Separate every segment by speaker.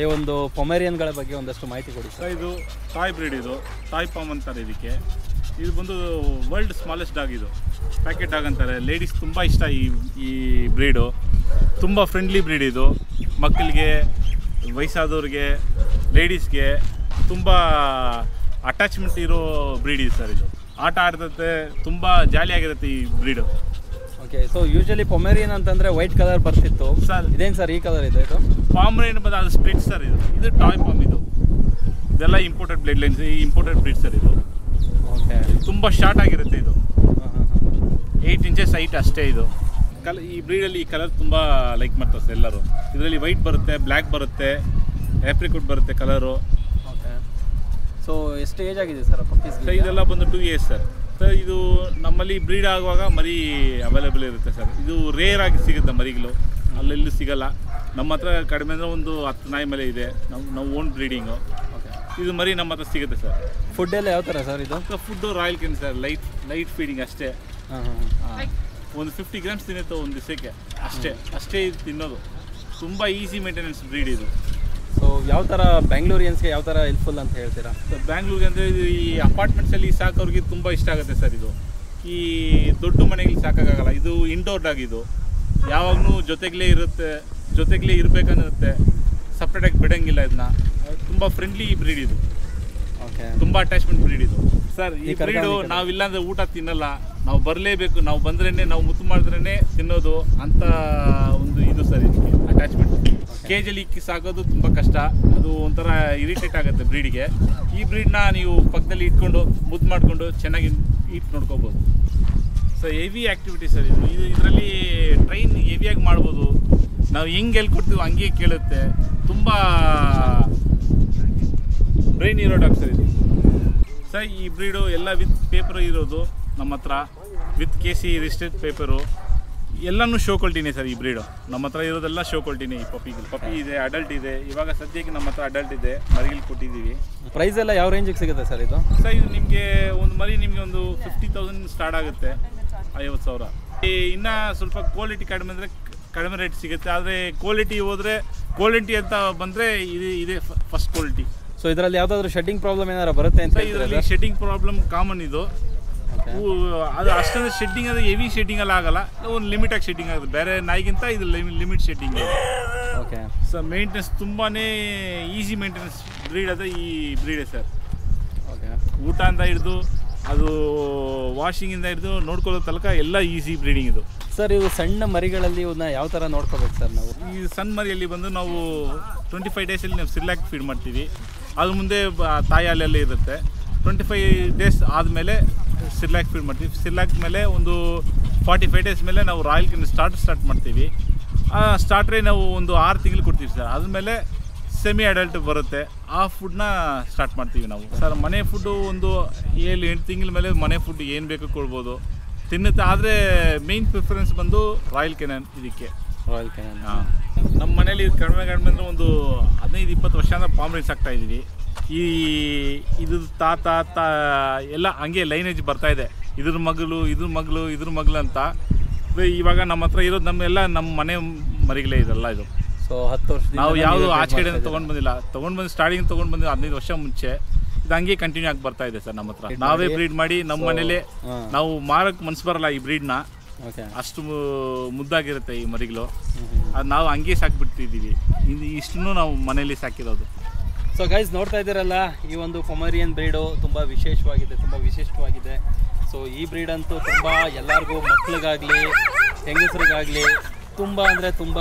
Speaker 1: ಈ ಒಂದು ಪೊಮೇರಿಯನ್ಗಳ ಬಗ್ಗೆ ಒಂದಷ್ಟು ಮಾಹಿತಿ ಕೊಡಿ ಸರ್.
Speaker 2: ಇದು ಟಾಯ್ ಬ್ರೀಡ್ ಇದು. ಟಾಯ್ ಪಾಮ್ ಅಂತಾರೆ ಇದಕ್ಕೆ. ಇದು ಬಂದು ವರ್ಲ್ಡ್ ಸ್ಮಾಲೆಸ್ಟ್ ಡಾಗ್ ಇದು. ಪ್ಯಾಕೆಟ್ ಡಾಗ್ ಅಂತಾರೆ. ಲೇಡೀಸ್ ತುಂಬ ಇಷ್ಟ ಈ ಈ ಬ್ರೀಡು ತುಂಬ ಫ್ರೆಂಡ್ಲಿ ಬ್ರೀಡ್ ಇದು. ಮಕ್ಕಳಿಗೆ, ವಯಸ್ಸಾದವ್ರಿಗೆ ಲೇಡೀಸ್ಗೆ ತುಂಬ ಅಟ್ಯಾಚ್ಮೆಂಟ್ ಇರೋ ಬ್ರೀಡ್ ಇದು ಸರ್ ಇದು. ಆಟ ಆಡ್ತತೆ, ತುಂಬ ಜಾಲಿಯಾಗಿರುತ್ತೆ ಈ breed
Speaker 1: okay so usually pomeranian ಅಂತಂದ್ರೆ ವೈಟ್ ಕಲರ್ ಬರ್ತಿತ್ತು.
Speaker 2: ಸರ್.
Speaker 1: ಇದೇನು ಸರ್ ಈ ಕಲರ್ ಇದೆ ಇದು?
Speaker 2: ಪಾಮ್ರೇನ್ ಬಂದು ಅದು ಸ್ಪ್ರಿಟ್ ಸರ್ ಇದು. ಇದು ಟಾಯ್ ಪಾಮ್ ಇದು. ಇದೆಲ್ಲ ಇಂಪೋರ್ಟೆಡ್ ಬ್ಲೇಡ್ ಲೈನ್ಸ್ ಈ ಇಂಪೋರ್ಟೆಡ್ ಬ್ರೀಡ್ ಸರ್ ಇದು.
Speaker 1: ಓಕೆ.
Speaker 2: ತುಂಬ ಶಾರ್ಟ್ ಆಗಿರುತ್ತೆ ಇದು. ಏಯ್ಟ್ ಇಂಚಸ್ ಹೈಟ್ ಅಷ್ಟೇ ಇದು. ಕಲ ಈ ಬ್ರೀಡಲ್ಲಿ ಈ ಕಲರ್ ತುಂಬ ಲೈಕ್ ಮಾಡ್ತಾರೆ ಸರ್ ಎಲ್ಲರೂ. ಇದರಲ್ಲಿ ವೈಟ್ ಬರುತ್ತೆ ಬ್ಲ್ಯಾಕ್ ಬರುತ್ತೆ ಆಪ್ರಿಕೋಟ್ ಬರುತ್ತೆ ಕಲರು
Speaker 1: ಓಕೆ. ಸೊ ಎಷ್ಟು ಏಜ್ ಆಗಿದೆ ಸರ್ ಪಪ್ಪೀಸ್
Speaker 2: ಸರ್ ಇದೆಲ್ಲ ಬಂದು ಟೂ ಇಯರ್ಸ್ ಸರ್ ಸರ್ ಇದು ನಮ್ಮಲ್ಲಿ ಬ್ರೀಡ್ ಆಗುವಾಗ ಮರಿ ಅವೈಲೇಬಲ್ ಇರುತ್ತೆ ಸರ್ ಇದು ರೇರ್ ಆಗಿ ಸಿಗುತ್ತೆ ಮರಿಗಳು. ಅಲ್ಲೆಲ್ಲೂ ಸಿಗಲ್ಲ. ನಮ್ಮ ಹತ್ರ ಕಡಿಮೆ ಅಂದರೆ ಒಂದು ಹತ್ತು ನಾಯಿ ಮೇಲೆ ಇದೆ. ನಾವು ನಾವು ಓನ್ ಬ್ರೀಡಿಂಗು ಇದು ಮರಿ ನಮ್ಮ ಹತ್ರ ಸಿಗುತ್ತೆ ಸರ್
Speaker 1: ಫುಡ್ ಎಲ್ಲ ಯಾವ ಥರ ಸರ್ ಇದು
Speaker 2: food Royal Canin sir light light feeding ಅಷ್ಟೇ.
Speaker 1: ಹಾಂ ಹಾಂ
Speaker 2: ಆ, ಒಂದು ಫಿಫ್ಟಿ ಗ್ರಾಮ್ಸ್ ತಿನ್ನುತ್ತೆ ಒಂದು ದಿವಸಕ್ಕೆ. ಅಷ್ಟೇ. ಅಷ್ಟೇ ಇದು ತಿನ್ನೋದು. ತುಂಬ ಈಸಿ ಮೇಂಟೆನೆನ್ಸ್ ಬ್ರೀಡ್ ಇದು.
Speaker 1: ಯಾವ ಥರ ಬ್ಯಾಂಗ್ಳೂರಿಯನ್ಸ್ಗೆ ಯಾವ ಥರ ಹೆಲ್ಪ್ಫುಲ್ ಅಂತ ಹೇಳ್ತೀರಾ?
Speaker 2: ಸರ್ ಬ್ಯಾಂಗ್ಳೂರಿಗೆ ಅಂದರೆ ಇದು ಈ ಅಪಾರ್ಟ್ಮೆಂಟ್ಸಲ್ಲಿ ಸಾಕೋರಿಗೆ ತುಂಬ ಇಷ್ಟ ಆಗುತ್ತೆ ಸರ್ ಇದು. ಈ ದೊಡ್ಡ ಮನೆಗೆ ಸಾಕಾಗಲ್ಲ ಇದು ಇಂಡೋರ್ ಡಾಗ್ ಇದು ಯಾವಾಗಲೂ ಜೊತೆಗಲೇ ಇರುತ್ತೆ ಜೊತೆಗಲೇ ಇರಬೇಕನ್ನಿರುತ್ತೆ. ಸಪ್ರೇಟಾಗಿ ಬಿಡೋಂಗಿಲ್ಲ ಇದನ್ನ ತುಂಬ ಫ್ರೆಂಡ್ಲಿ ಈ ಬ್ರೀಡ್ ಇದು.
Speaker 1: ಓಕೆ
Speaker 2: ತುಂಬ ಅಟ್ಯಾಚ್ಮೆಂಟ್ ಬ್ರೀಡ್ ಇದು. ಸರ್ ಈ ಬ್ರೀಡು ಅಂದ್ರೆ ಊಟ ತಿನ್ನಲ್ಲ. ನಾವು ಬರಲೇಬೇಕು ನಾವು ಬಂದ್ರೇ ನಾವು ಮುತ್ತು ಮಾಡಿದ್ರೇ ತಿನ್ನೋದು ಅಂತ ಒಂದು ಇದು ಸರ್ ಇದಕ್ಕೆ ಅಟ್ಯಾಚ್ಮೆಂಟ್ ಕೇಜಲ್ಲಿ ಇಕ್ಕಿ ಸಾಕೋದು ತುಂಬ ಕಷ್ಟ. ಅದು ಒಂಥರ ಇರಿಟೇಟ್ ಆಗುತ್ತೆ ಬ್ರೀಡಿಗೆ ಈ ಬ್ರೀಡ್ನ ನೀವು ಪಕ್ಕದಲ್ಲಿ ಇಟ್ಕೊಂಡು, ಮುದ್ದು ಮಾಡಿಕೊಂಡು ಚೆನ್ನಾಗಿ ಇಟ್ಟು ನೋಡ್ಕೋಬೋದು. ಸೊ ಹೆವಿ ಆ್ಯಕ್ಟಿವಿಟಿ ಸರ್ ಇದು. ಇದು ಇದರಲ್ಲಿ ಟ್ರೈನ್ ಹೆವಿಯಾಗಿ ಮಾಡ್ಬೋದು. ನಾವು ಹೆಂಗೆ ಹೇಳ್ಕೊಡ್ತೀವಿ ಹಂಗೆ ಕೇಳುತ್ತೆ. ತುಂಬ ಬ್ರೈನ್ ಇರೋ ಡಾಗ್ ಸರ್ ಇದು. ಸರ್ ಈ ಬ್ರೀಡು ಎಲ್ಲ ವಿತ್ ಪೇಪರ್ ಇರೋದು ನಮ್ಮ ಹತ್ರ. With K C registered paper ಎಲ್ಲನೂ ಶೋ ಕ್ವಾಲಿಟಿನೇ ಸರ್ ಈ ಬ್ರೀಡು ನಮ್ಮ ಹತ್ರ ಇರೋದೆಲ್ಲ ಶೋ ಕ್ವಾಲಿಟಿನೇ ಈ ಪಪ್ಪಿಗೆ ಪಪ್ಪಿ ಇದೆ ಅಡಲ್ಟ್ ಇದೆ. ಇವಾಗ ಸದ್ಯಕ್ಕೆ ನಮ್ಮ ಹತ್ರ ಅಡಲ್ಟ್ ಇದೆ. ಮರಿಗಳು ಕೊಟ್ಟಿದ್ದೀವಿ.
Speaker 1: ಪ್ರೈಸ್ ಎಲ್ಲ ಯಾವ ರೇಂಜಿಗೆ ಸಿಗುತ್ತೆ ಸರ್ ಇದು?
Speaker 2: ಸರ್ ಇದು ನಿಮಗೆ ಒಂದು ಮರಿ ನಿಮಗೆ ಒಂದು ಫಿಫ್ಟಿ ತೌಸಂಡ್ ಸ್ಟಾರ್ಟ್ ಆಗುತ್ತೆ. ಐವತ್ತು ಸಾವಿರ. ಈ ಇನ್ನು ಸ್ವಲ್ಪ ಕ್ವಾಲಿಟಿ ಕಡಿಮೆ ಅಂದರೆ ಕಡಿಮೆ ರೇಟ್ ಸಿಗುತ್ತೆ. ಆದರೆ ಕ್ವಾಲಿಟಿ ಹೋದರೆ ಕ್ವಾಲಿಟಿ ಅಂತ ಬಂದರೆ ಇದು ಇದೆ ಫಸ್ಟ್ ಕ್ವಾಲಿಟಿ
Speaker 1: ಸೊ ಇದರಲ್ಲಿ ಯಾವುದಾದ್ರೂ ಶೆಡ್ಡಿಂಗ್ ಪ್ರಾಬ್ಲಮ್ ಏನಾದ್ರು ಬರುತ್ತೆ ಅಂತ
Speaker 2: ಇದರಲ್ಲಿ ಶೆಡ್ಡಿಂಗ್ ಪ್ರಾಬ್ಲಮ್ ಕಾಮನ್ ಇದು. ಅದು ಅಷ್ಟೊಂದು ಶೆಡ್ಡಿಂಗ್ ಅದು ಹೆವಿ ಶೆಡ್ಡಿಂಗ್ ಎಲ್ಲ ಆಗಲ್ಲ. ಒಂದು ಲಿಮಿಟ್ ಆಗಿ ಶೆಡ್ಡಿಂಗ್ ಆಗುತ್ತೆ. ಬೇರೆ ನಾಯಿಗಿಂತ ಇದು limit shedding
Speaker 1: okay
Speaker 2: sir maintenance ತುಂಬಾ ಈಸಿ ಮೇಂಟೆನೆನ್ಸ್ ಬ್ರೀಡ್ ಅದು ಈ ಬ್ರೀಡೇ ಸರ್
Speaker 1: ಓಕೆ
Speaker 2: ಊಟ ಅಂತ ಹಿಡಿದು ಅದು ವಾಷಿಂಗಿಂದ ಹಿಡಿದು ನೋಡ್ಕೊಳ್ಳೋ ತನಕ ಎಲ್ಲ ಈಸಿ ಬ್ರೀಡಿಂಗ್ ಇದು.
Speaker 1: ಸರ್ ಇದು ಸಣ್ಣ ಮರಿಗಳಲ್ಲಿ ಇವನ್ನ ಯಾವ ಥರ ನೋಡ್ಕೋಬೇಕು ಸರ್ ನಾವು?
Speaker 2: ಈ ಸಣ್ಣ ಮರಿಯಲ್ಲಿ ಬಂದು ನಾವು ಟ್ವೆಂಟಿ ಫೈವ್ ಡೇಸಲ್ಲಿ ನಾವು ಸಿರ್ಲಾಕ್ ಫೀಡ್ ಮಾಡ್ತೀವಿ. ಅದ್ರ ಮುಂದೆ ತಾಯಿ ಹಾಲೆಲ್ಲ ಇರುತ್ತೆ. ಟ್ವೆಂಟಿ ಫೈವ್ ಡೇಸ್ ಆದಮೇಲೆ ಸಿರ್ಲಾಕ್ ಫೀಡ್ ಮಾಡ್ತೀವಿ. ಸಿರ್ಲಾಕ್ ಮೇಲೆ ಒಂದು ಫಾರ್ಟಿ ಫೈವ್ ಡೇಸ್ ಮೇಲೆ ನಾವು ರಾಯಲ್ ಕಿನ್ ಸ್ಟಾರ್ಟ್ ಸ್ಟಾರ್ಟ್ ಮಾಡ್ತೀವಿ. ಆ ಸ್ಟಾರ್ಟ್ರೇ ನಾವು ಒಂದು ಆರು ತಿಂಗಳು ಕೊಡ್ತೀವಿ ಸರ್ ಆದಮೇಲೆ ಸೆಮಿ ಅಡಲ್ಟ್ ಬರುತ್ತೆ. ಆ ಫುಡ್ನ ಸ್ಟಾರ್ಟ್ ಮಾಡ್ತೀವಿ ನಾವು. ಸರ್ ಮನೆ ಫುಡ್ಡು ಒಂದು ಏಳು ಎಂಟು ತಿಂಗಳ ಮೇಲೆ ಮನೆ ಫುಡ್ ಏನು ಬೇಕು ಕೊಡ್ಬೋದು. ತಿನ್ನುತ್ತೆ ಆದರೆ ಮೇಯ್ನ್ ಪ್ರಿಫರೆನ್ಸ್ ಬಂದು ರಾಯಲ್ ಕೆನನ್ ಇದಕ್ಕೆ.
Speaker 1: ರಾಯಲ್ ಕೆನನ್
Speaker 2: ಹಾಂ. ನಮ್ಮ ಮನೇಲಿ ಕಡಿಮೆ ಕಡಿಮೆ ಅಂದರೆ ಒಂದು ಹದಿನೈದು ಇಪ್ಪತ್ತು ವರ್ಷ ಅಂದ್ರೆ ಪಾಮ್ರೇನ್ಸ್ ಆಗ್ತಾ ಇದ್ದೀವಿ ಈ ಇದು ತಾತ ತಾ ಎಲ್ಲ ಹಂಗೆ ಲೈನೇಜ್ ಬರ್ತಾ ಇದೆ. ಇದ್ರ ಮಗಳು ಇದ್ರ ಮಗಳು ಇದ್ರ ಮಗಳು ಅಂತ. ಇವಾಗ ನಮ್ಮ ಹತ್ರ ಇರೋದು ನಮ್ಮೆಲ್ಲ ನಮ್ಮ ಮನೆ ಮರಿಗಳೇ ಇದೆಲ್ಲ ಇದು.
Speaker 1: ಸೊ ಹತ್ತು ವರ್ಷ
Speaker 2: ನಾವು ಯಾವುದು ಆಚೆ ಕಡೆ ತೊಗೊಂಡು ಬಂದಿಲ್ಲ. ತೊಗೊಂಡು ಬಂದು ಸ್ಟಾರ್ಟಿಂಗ್ ತೊಗೊಂಡು ಬಂದು ಹದಿನೈದು ವರ್ಷ ಮುಂಚೆ ಇದು ಹಂಗೆ ಕಂಟಿನ್ಯೂ ಆಗಿ ಬರ್ತಾ ಇದೆ ಸರ್ ನಮ್ಮ ಹತ್ರ. ನಾವೇ ಬ್ರೀಡ್ ಮಾಡಿ ನಮ್ಮ ಮನೇಲಿ ನಾವು ಮಾರಕ್ಕೆ ಮನ್ಸು ಬರಲ್ಲ ಈ ಬ್ರೀಡ್ನ ಅಷ್ಟು ಮುದ್ದಾಗಿರುತ್ತೆ ಈ ಮರಿಗಳು. ಅದು ನಾವು ಹಂಗೆ ಸಾಕ್ಬಿಡ್ತಿದ್ದೀವಿ ಇದು ಇಷ್ಟನ್ನು ನಾವು ಮನೇಲಿ ಸಾಕಿರೋದು.
Speaker 1: ಸೊ ಗೈಸ್ ನೋಡ್ತಾ ಇದ್ದೀರಲ್ಲ, ಈ ಒಂದು ಕೊಮರಿಯನ್ ಬ್ರೀಡು ತುಂಬ ವಿಶೇಷವಾಗಿದೆ, ತುಂಬ ವಿಶಿಷ್ಟವಾಗಿದೆ. ಸೊ ಈ ಬ್ರೀಡ್ ಅಂತೂ ತುಂಬ ಎಲ್ಲರಿಗೂ ಮಕ್ಳಿಗಾಗಲಿ, ಹೆಂಗಸರಿಗಾಗಲಿ ತುಂಬ ಅಂದರೆ ತುಂಬ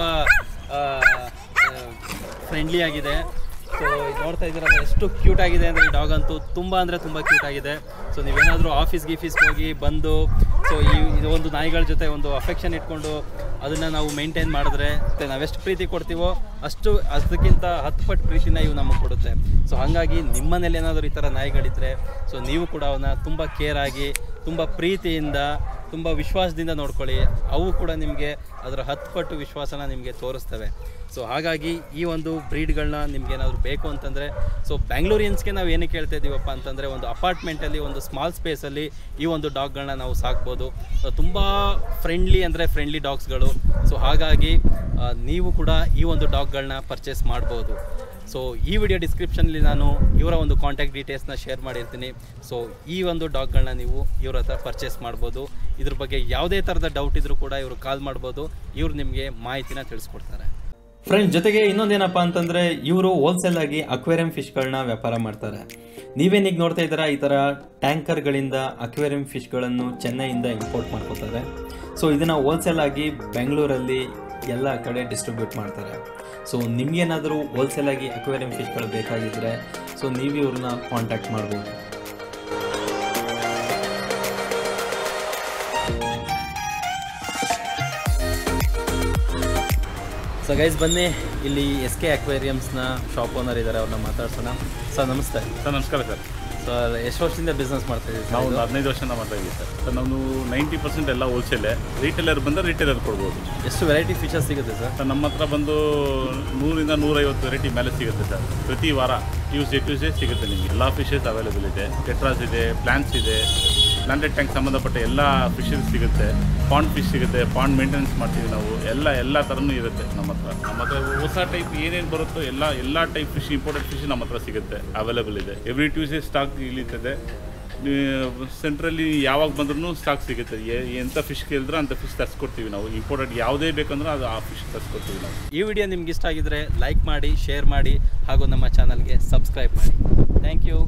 Speaker 1: ಫ್ರೆಂಡ್ಲಿ ಆಗಿದೆ. ಸೊ ನೋಡ್ತಾ ಇದ್ದೀರಲ್ಲ, ಎಷ್ಟು ಕ್ಯೂಟ್ ಆಗಿದೆ ಅಂದರೆ ಈ ಡಾಗ್ ಅಂತೂ ತುಂಬ ಅಂದರೆ ತುಂಬ ಕ್ಯೂಟ್ ಆಗಿದೆ. ಸೊ ನೀವೇನಾದರೂ ಆಫೀಸ್ ಗೀಫೀಸ್ಗೆ ಹೋಗಿ ಬಂದು ಸೊ ಈ ಒಂದು ನಾಯಿಗಳ ಜೊತೆ ಒಂದು ಅಫೆಕ್ಷನ್ ಇಟ್ಕೊಂಡು ಅದನ್ನು ನಾವು ಮೇಂಟೈನ್ ಮಾಡಿದ್ರೆ ಮತ್ತೆ ನಾವೆಷ್ಟು ಪ್ರೀತಿ ಕೊಡ್ತೀವೋ ಅಷ್ಟು ಅದಕ್ಕಿಂತ ಹತ್ತು ಪಟ್ಟು ಪ್ರೀತಿನ ಇವು ನಮಗೆ ಕೊಡುತ್ತೆ. ಸೊ ಹಾಗಾಗಿ ನಿಮ್ಮನೇಲಿ ಏನಾದರೂ ಈ ಥರ ನಾಯಿಗಳಿದ್ದರೆ ಸೊ ನೀವು ಕೂಡ ಅವನ್ನ ತುಂಬ ಕೇರಾಗಿ ತುಂಬ ಪ್ರೀತಿಯಿಂದ, ತುಂಬ ವಿಶ್ವಾಸದಿಂದ ನೋಡ್ಕೊಳ್ಳಿ. ಅವು ಕೂಡ ನಿಮಗೆ ಅದರ ಹತ್ತು ಪಟ್ಟು ವಿಶ್ವಾಸನ ನಿಮಗೆ ತೋರಿಸ್ತವೆ. ಸೊ ಹಾಗಾಗಿ ಈ ಒಂದು ಬ್ರೀಡ್ಗಳನ್ನ ನಿಮ್ಗೆ ಏನಾದರೂ ಬೇಕು ಅಂತಂದರೆ ಸೊ ಬ್ಯಾಂಗ್ಳೂರಿಯನ್ಸ್ಗೆ ನಾವು ಏನಕ್ಕೆ ಹೇಳ್ತಾ ಇದ್ದೀವಪ್ಪ ಅಂತಂದರೆ, ಒಂದು ಅಪಾರ್ಟ್ಮೆಂಟಲ್ಲಿ ಒಂದು ಸ್ಮಾಲ್ ಸ್ಪೇಸಲ್ಲಿ ಈ ಒಂದು ಡಾಗ್ಗಳನ್ನ ನಾವು ಸಾಕ್ಬೋದು. ತುಂಬ ಫ್ರೆಂಡ್ಲಿ ಅಂದರೆ ಫ್ರೆಂಡ್ಲಿ ಡಾಗ್ಸ್ಗಳು ಸೊ ಹಾಗಾಗಿ ನೀವು ಕೂಡ ಈ ಒಂದು ಡಾಗ್ಗಳನ್ನ ಪರ್ಚೇಸ್ ಮಾಡ್ಬೋದು. ಸೊ ಈ ವಿಡಿಯೋ ಡಿಸ್ಕ್ರಿಪ್ಷನಲ್ಲಿ ನಾನು ಇವರ ಒಂದು ಕಾಂಟ್ಯಾಕ್ಟ್ ಡೀಟೇಲ್ಸ್ನ ಶೇರ್ ಮಾಡಿರ್ತೀನಿ. ಸೊ ಈ ಒಂದು ಡಾಗ್ಗಳನ್ನ ನೀವು ಇವ್ರ ಹತ್ರ ಪರ್ಚೇಸ್ ಮಾಡ್ಬೋದು. ಇದ್ರ ಬಗ್ಗೆ ಯಾವುದೇ ಥರದ ಡೌಟ್ ಇದ್ದರೂ ಕೂಡ ಇವರು ಕಾಲ್ ಮಾಡ್ಬೋದು. ಇವ್ರು ನಿಮಗೆ ಮಾಹಿತಿನ ತಿಳಿಸ್ಕೊಡ್ತಾರೆ. ಫ್ರೆಂಡ್ಸ್ ಜೊತೆಗೆ ಇನ್ನೊಂದೇನಪ್ಪ ಅಂತಂದರೆ ಇವರು ಹೋಲ್ಸೇಲ್ ಆಗಿ ಅಕ್ವೇರಿಯಂ ಫಿಶ್ಗಳನ್ನ ವ್ಯಾಪಾರ ಮಾಡ್ತಾರೆ. ನೀವೇನೀಗ ನೋಡ್ತಾ ಇದ್ದೀರಾ, ಈ ಥರ ಟ್ಯಾಂಕರ್ಗಳಿಂದ ಅಕ್ವೇರಿಯಂ ಫಿಶ್ಗಳನ್ನು ಚೆನ್ನೈಯಿಂದ ಇಂಪೋರ್ಟ್ ಮಾಡ್ಕೋತಾರೆ. ಸೊ ಇದನ್ನು ಹೋಲ್ಸೇಲ್ ಆಗಿ ಬೆಂಗಳೂರಲ್ಲಿ ಎಲ್ಲ ಕಡೆ ಡಿಸ್ಟ್ರಿಬ್ಯೂಟ್ ಮಾಡ್ತಾರೆ. ಸೊ ನಿಮಗೇನಾದರೂ ಹೋಲ್ಸೇಲ್ ಆಗಿ ಅಕ್ವೇರಿಯಂ ಫಿಶ್ಗಳು ಬೇಕಾಗಿದ್ದರೆ ಸೊ ನೀವು ಇವ್ರನ್ನ ಕಾಂಟ್ಯಾಕ್ಟ್ ಮಾಡ್ಬೋದು. ಸೊ ಗೈಸ್ ಬನ್ನಿ. ಇಲ್ಲಿ ಎಸ್ ಕೆ ಅಕ್ವೇರಿಯಮ್ಸ್ನ ಶಾಪ್ ಓನರ್ ಇದ್ದಾರೆ ಅವ್ರನ್ನ ಮಾತಾಡ್ಸೋಣ. ಸರ್ ನಮಸ್ತೆ.
Speaker 2: ಸರ್ ನಮಸ್ಕಾರ ಸರ್
Speaker 1: ಸರ್ ಎಷ್ಟು ವರ್ಷದಿಂದ ಬಿಸ್ನೆಸ್ ಮಾಡ್ತಾ ಇದ್ದೀವಿ
Speaker 2: ನಾವು ಹದಿನೈದು ವರ್ಷದಿಂದ ಮಾಡ್ತಾ ಇದ್ದೀವಿ ಸರ್ ಸರ್ ನಾವು ನೈಂಟಿ ಪರ್ಸೆಂಟ್ ಎಲ್ಲ ಹೋಲ್ಸೇಲೆ ರೀಟೇಲರ್ ಬಂದರೆ ರೀಟೇಲರ್ ಕೊಡ್ಬೋದು.
Speaker 1: ಎಷ್ಟು ವೆರೈಟಿ ಫಿಶಸ್ ಸಿಗುತ್ತೆ ಸರ್
Speaker 2: ಸರ್ ನಮ್ಮ ಹತ್ರ ಬಂದು ನೂರಿಂದ ನೂರೈವತ್ತು ವೆರೈಟಿ ಮೇಲೆ ಸಿಗುತ್ತೆ ಸರ್ ಪ್ರತಿ ವಾರ ಟ್ಯೂಸ್ಡೇ ಟ್ಯೂಸ್ಡೇ ಸಿಗುತ್ತೆ ನಿಮಗೆ. ಎಲ್ಲ ಫಿಶಸ್ ಅವೈಲೇಬಲ್ ಇದೆ. ಟೆಟ್ರಾಸ್ ಇದೆ ಪ್ಲಾನ್ಸ್ ಇದೆ. ಪ್ಲಾಂಟೆಡ್ ಟ್ಯಾಂಕ್ ಸಂಬಂಧಪಟ್ಟ ಎಲ್ಲ ಫಿಶಸ್ ಸಿಗುತ್ತೆ ಪಾಂಡ್ ಫಿಶ್ ಸಿಗುತ್ತೆ ಪಾಂಡ್ ಮೇಂಟೆನೆನ್ಸ್ ಮಾಡ್ತೀವಿ ನಾವು. ಎಲ್ಲ ಎಲ್ಲ ಥರನೂ ಇರುತ್ತೆ ನಮ್ಮ ಹತ್ರ. ನಮ್ಮ ಹತ್ರ ಹೊಸ ಟೈಪ್ ಏನೇನು ಬರುತ್ತೋ ಎಲ್ಲ ಎಲ್ಲ ಟೈಪ್ ಫಿಶ್ ಇಂಪೋರ್ಟೆಡ್ ಫಿಶ್ ನಮ್ಮ ಹತ್ರ ಸಿಗುತ್ತೆ ಅವೈಲೇಬಲ್ ಇದೆ. ಎವ್ರಿ ಟ್ಯೂಸ್ಡೇ ಸ್ಟಾಕ್ ಇಳಿತದೆ. ಸೆಂಟ್ರಲ್ಲಿ ಯಾವಾಗ ಬಂದ್ರೂ ಸ್ಟಾಕ್ ಸಿಗುತ್ತೆ. ಎಂಥ ಫಿಶ್ ಕೇಳಿದ್ರೆ ಅಂಥ ಫಿಶ್ ತರಿಸ್ಕೊಡ್ತೀವಿ ನಾವು. ಇಂಪೋರ್ಟೆಡ್ ಯಾವುದೇ ಬೇಕಂದ್ರೆ ಅದು ಆ ಫಿಶ್ ತರಿಸ್ಕೊಡ್ತೀವಿ ನಾವು.
Speaker 1: ಈ ವಿಡಿಯೋ ನಿಮ್ಗೆ ಇಷ್ಟ ಆಗಿದ್ರೆ ಲೈಕ್ ಮಾಡಿ ಶೇರ್ ಮಾಡಿ, ಹಾಗೂ ನಮ್ಮ ಚಾನಲ್ಗೆ ಸಬ್ಸ್ಕ್ರೈಬ್ ಮಾಡಿ. Thank you